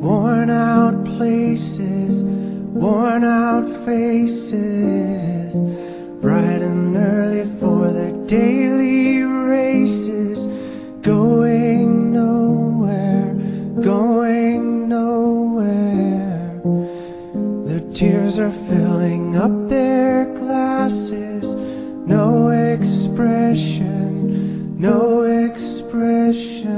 worn out places, worn out faces, bright and early for their daily races, going nowhere, going nowhere. Their tears are filling up their glasses, no expression, no expression.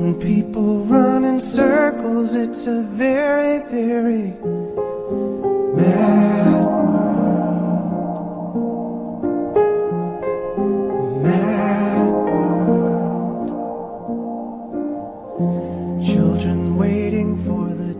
When people run in circles, it's a very, very mad world. Mad world. Children waiting for the